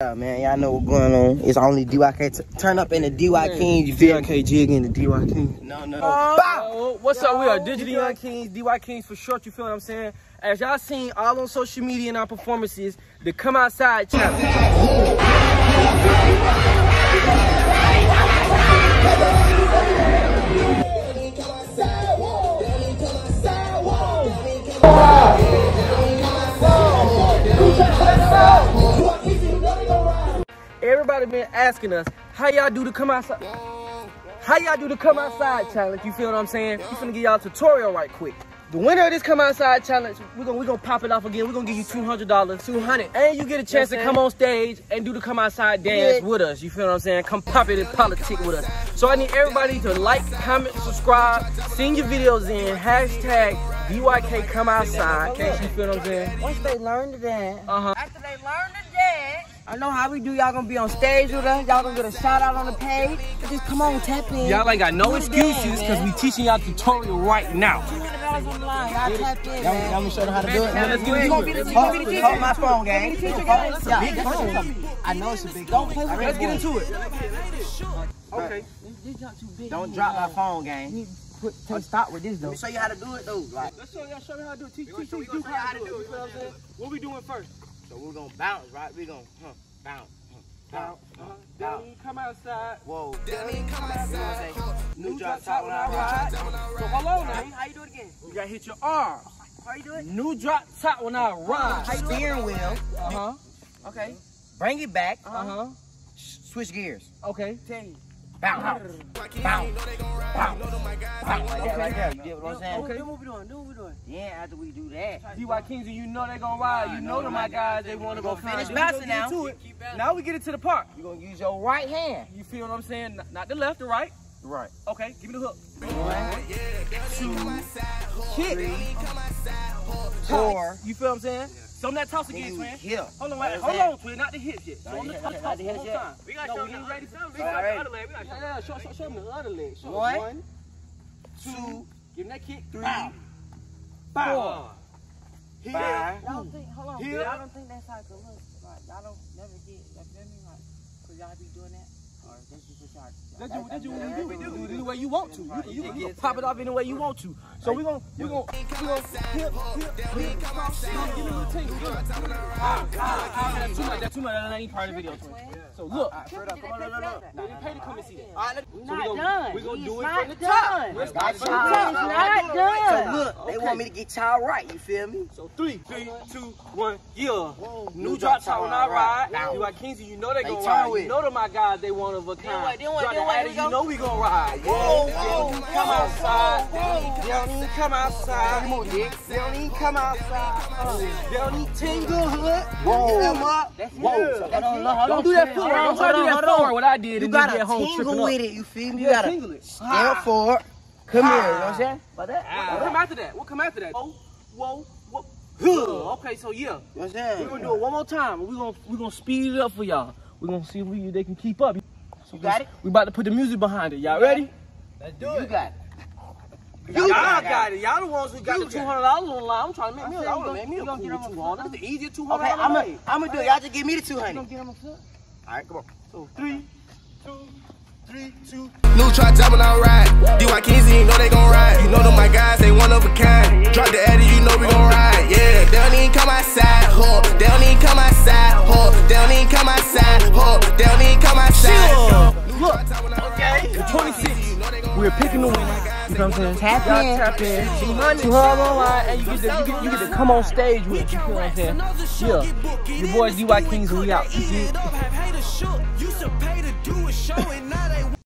Yeah, man, y'all know what's going on. It's only DYK. T- turn up in the DY Kings, you feel me? DYK Jig and the DY King. No, no. Oh, Bow! Bow! What's up? We are Digital Young Kings, DY Kings for short, you feel what I'm saying? As y'all seen all on social media and our performances, the Come Outside challenge. Everybody been asking us, how y'all do the come outside? How y'all do the come outside challenge? You feel what I'm saying? We finna give y'all a tutorial right quick. The winner of this come outside challenge, we're gonna we gonna pop it off again. We're gonna give you two hundred dollars. Two hundred. And you get a chance to come on stage and do the come outside dance with us. You feel what I'm saying? Come pop it in politic with us. So I need everybody to like, comment, subscribe, send your videos in, hashtag DYK come outside. Okay, you feel what I'm saying? Once they learn to dance, Uh-huh. after they learn to dance, I know how we do. Y'all gonna be on stage with us. Y'all gonna get a shout out on the page. Just come on, tap in. Y'all ain't got no excuses because we man. teaching y'all tutorial right now. $200 on the line. Y'all tap in, Y'all, man. y'all me show them how to do it? Yeah, let's get You gonna into be the it. you gonna be the teacher? Hold my phone, gang. You gonna be the teacher, Hold- gang? Yeah, Big phone. I know it's a big Don't phone. play with I it. read Let's get one. into it. Okay. This jump too big. Don't drop my phone, gang. You put take stop with this though. Let me show you how to do it, though. Like, Let's show y'all, show me how to do it. Teach, gonna teach, show- teach we Duke gonna show you how how to to do do it. it, You feel what I'm saying? What we doing first? So we're gonna bounce, right? We're gonna, huh, bounce, huh, bounce, Uh-huh. huh, Down, bounce. come outside. Whoa. New drop top when I ride. So hold on now. How you do it again? You gotta hit your arm. How you do it? New drop top when I ride. Steering wheel. Uh huh. Okay. Bring it back. Uh huh. Switch gears. Okay. Tell you. Bounce, bounce, bounce, bounce. Like that, right there. You get what I'm saying? Okay. Do what we doing. Do what we doing. Then after we do that, DY Kings, you know they gonna ride. You know them, my guys. They want to go finish bouncing Then now. we get it. Now into the part. you're gonna use your right hand. You feel what I'm saying? Not- the left, the right. Right. Okay. Give me the hook. One, Kick. four, You feel what I'm saying? Show them that toss then again, you twin. here. Hold on, wait, hold on, twin. Not the hips yet. Show them the Not toss the- toss not one more time. We gotta No, show we them ain't the ready. other- Show All them right. the other leg. We gotta- Yeah, yeah, show, show, show them the other leg. Show One. One, two, give him that kick. three, Bow. four, Here. five. Y'all don't think, hold on, Here. y'all don't think that's how it could look. Like, y'all don't never get, you feel me? Like, could y'all be doing that? Or that's just what y'all, That's what that's what we do. We do it any way you want to. You, can- you, you can pop it off any way you want to. So we gonna we gonna we gonna hip hip hip. Give me a little tingle. Look. Ah, ah, ah, too much. That's too much. That ain't part of the video. So look. Straight up, come on, look, look, look. They pay to come and see that. All right, look. We're not done. we gonna do it from the top. done. Let's Got start you. from the It's top. not So done. look, they want me to get y'all right, you feel me? So three, three, two, one, yeah. New New drop drop top top when when I I ride. ride. You got Kingsy, you know they They ride. with You it. know them my guys, they one of a kind. then what, Drop then the what, Addy, here we you know we gonna ride. Whoa, whoa, come whoa, outside. They don't even come outside. Come on, Dick. They don't even come outside. They don't even tingle hood. Whoa. Them. That's it. Whoa. Hold on, hold on, Don't do that twin. footwork. Don't try to do that hold What I did You gotta get home tingle with it, you feel me? You gotta tingle it. stand forward. Come here, you know what I'm saying? That. Ah. What come after that? What come after that? Whoa, whoa, whoa. Huh. Okay, so yeah. You know what I'm We're gonna do it one more time. We're gonna we're gonna speed it up for y'all. We're gonna see if we, they can keep up. You got it? We about to put the music behind it. Y'all ready? Let's do it. You got it. Y'all got got it. Y'all the ones who got You the got two it. hundred dollars on the line. I'm trying to make me. I'm I saying would you make me a gonna- cool you gonna get two them. That's the easiest two hundred Okay, I'm dollars. gonna I'm gonna do it. Y'all just give me the 200. You gonna get him a foot? All right, come on. So three, two, three, two. New truck top when I ride. DY Kings, you know they gon' ride. You know them my guys, they one of a kind. Drop the We're picking the winner. You know what I'm saying? Tap Y'all in. tap in. 200 online, and you get, to, you, get, you get to come on stage with it. You feel what I'm saying? Yeah. Your boys DY Kings, and we out. You